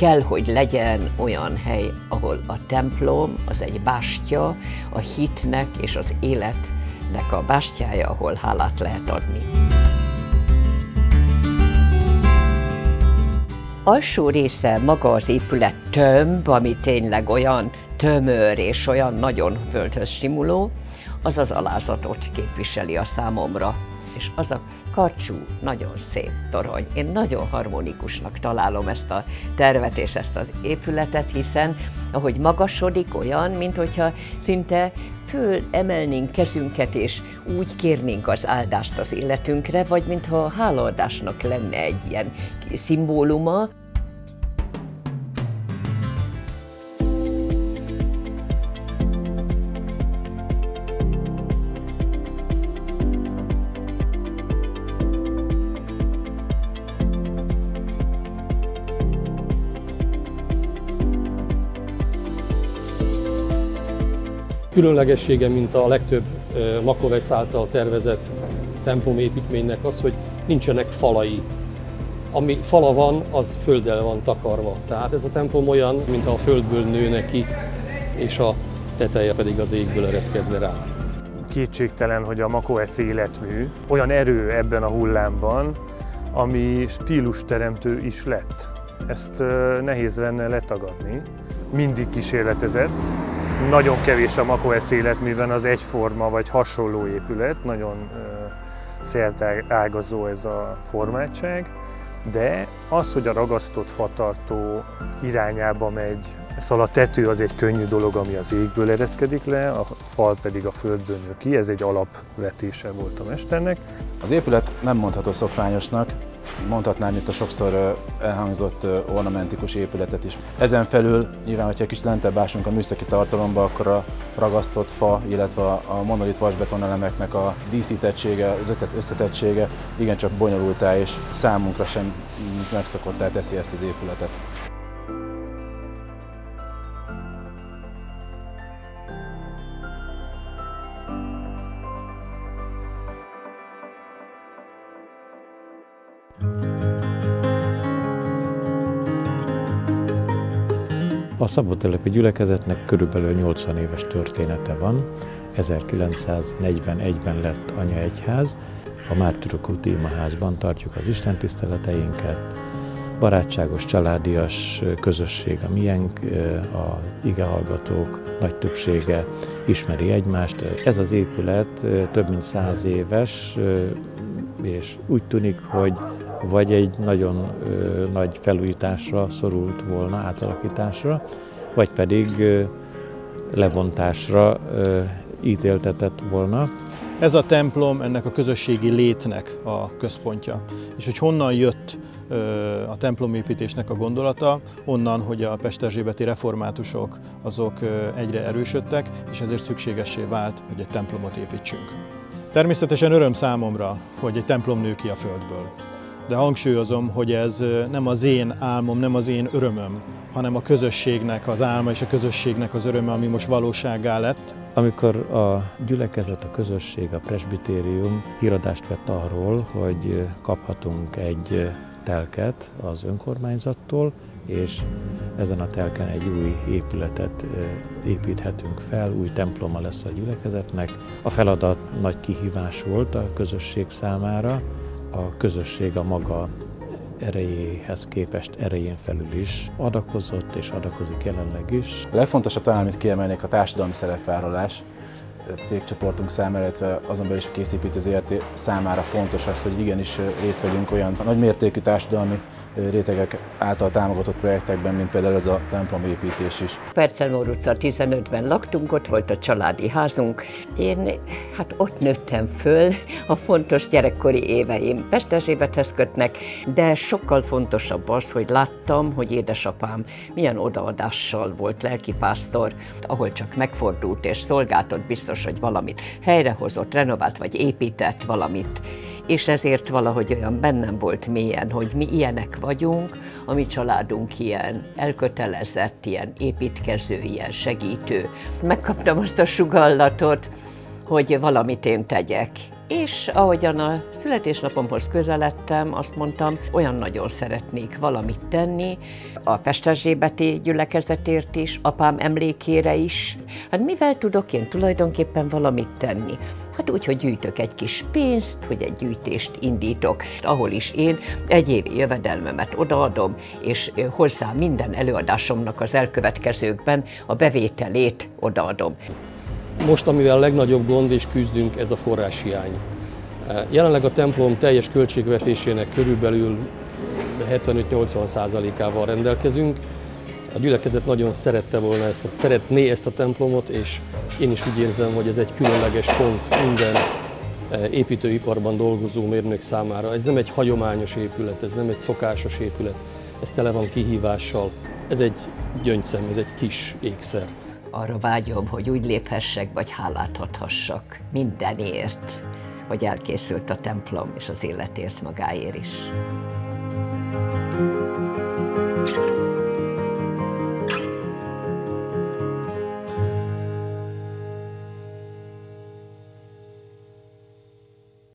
kell, hogy legyen olyan hely, ahol a templom az egy bástya, a hitnek és az életnek a bástyája, ahol hálát lehet adni. Alsó része maga az épület tömb, ami tényleg olyan tömör és olyan nagyon földhöz simuló, az az alázatot képviseli a számomra. És az a karcsú, nagyon szép torony. Én nagyon harmonikusnak találom ezt a tervet és ezt az épületet, hiszen ahogy magasodik olyan, mint hogyha szinte föl emelnénk kezünket, és úgy kérnénk az áldást az életünkre, vagy mintha hálaadásnak lenne egy ilyen szimbóluma, Különlegessége, mint a legtöbb Makovec által tervezett templomépítménynek az, hogy nincsenek falai. Ami fala van, az földdel van takarva. Tehát ez a templom olyan, mintha a földből nőne ki, és a teteje pedig az égből ereszkedne rá. Kétségtelen, hogy a Makovec életmű olyan erő ebben a hullámban, ami stílusteremtő is lett. Ezt nehéz lenne letagadni. Mindig kísérletezett, nagyon kevés a Makovec életműben az egyforma vagy hasonló épület, nagyon szerte ágazó ez a formátság, de az, hogy a ragasztott fatartó irányába megy, szóval a tető az egy könnyű dolog, ami az égből ereszkedik le, a fal pedig a földből nő ki, ez egy alapvetése volt a mesternek. Az épület nem mondható szokványosnak, Mondhatnám itt a sokszor elhangzott ornamentikus épületet is. Ezen felül nyilván, hogyha egy kis lentebb ásunk a műszaki tartalomba, akkor a ragasztott fa, illetve a monolit vasbeton elemeknek a díszítettsége, az összetettsége igencsak bonyolultá és számunkra sem megszokottá teszi ezt az épületet. A szabadtelepi gyülekezetnek körülbelül 80 éves története van. 1941-ben lett anyaegyház, a Mártirok úti imaházban tartjuk az istentiszteleteinket, barátságos, családias közösség a miénk, a igehallgatók nagy többsége ismeri egymást. Ez az épület több mint száz éves, és úgy tűnik, hogy vagy egy nagyon ö, nagy felújításra szorult volna, átalakításra, vagy pedig ö, lebontásra ö, ítéltetett volna. Ez a templom ennek a közösségi létnek a központja. És hogy honnan jött a templomépítésnek a gondolata, onnan, hogy a pesterzsébeti reformátusok azok egyre erősödtek, és ezért szükségessé vált, hogy egy templomot építsünk. Természetesen öröm számomra, hogy egy templom nő ki a földből de hangsúlyozom, hogy ez nem az én álmom, nem az én örömöm, hanem a közösségnek az álma és a közösségnek az öröme, ami most valóságá lett. Amikor a gyülekezet, a közösség, a presbitérium híradást vett arról, hogy kaphatunk egy telket az önkormányzattól, és ezen a telken egy új épületet építhetünk fel, új temploma lesz a gyülekezetnek. A feladat nagy kihívás volt a közösség számára, a közösség a maga erejéhez képest erején felül is adakozott és adakozik jelenleg is. A legfontosabb talán, amit kiemelnék, a társadalmi szerepvállalás a cégcsoportunk számára, illetve azon belül is a készépítő ZRT számára fontos az, hogy igenis részt vegyünk olyan nagymértékű társadalmi rétegek által támogatott projektekben, mint például ez a templomépítés is. Percelmór utca 15-ben laktunk, ott volt a családi házunk. Én hát ott nőttem föl, a fontos gyerekkori éveim Pesterzsébethez kötnek, de sokkal fontosabb az, hogy láttam, hogy édesapám milyen odaadással volt lelkipásztor, ahol csak megfordult és szolgáltott, biztos, hogy valamit helyrehozott, renovált vagy épített valamit és ezért valahogy olyan bennem volt mélyen, hogy mi ilyenek vagyunk, a mi családunk ilyen elkötelezett, ilyen építkező, ilyen segítő. Megkaptam azt a sugallatot, hogy valamit én tegyek. És ahogyan a születésnapomhoz közeledtem, azt mondtam, olyan nagyon szeretnék valamit tenni, a Pesterzsébeti gyülekezetért is, apám emlékére is. Hát mivel tudok én tulajdonképpen valamit tenni? Hát úgy, hogy gyűjtök egy kis pénzt, hogy egy gyűjtést indítok, ahol is én egy évi jövedelmemet odaadom, és hozzá minden előadásomnak az elkövetkezőkben a bevételét odaadom. Most, amivel legnagyobb gond és küzdünk, ez a forráshiány. Jelenleg a templom teljes költségvetésének körülbelül 75-80 százalékával rendelkezünk. A gyülekezet nagyon szerette volna ezt, szeretné ezt a templomot, és én is úgy érzem, hogy ez egy különleges pont minden építőiparban dolgozó mérnök számára. Ez nem egy hagyományos épület, ez nem egy szokásos épület, ez tele van kihívással. Ez egy gyöngyszem, ez egy kis ékszer arra vágyom, hogy úgy léphessek, vagy hálát adhassak mindenért, hogy elkészült a templom és az életért magáért is.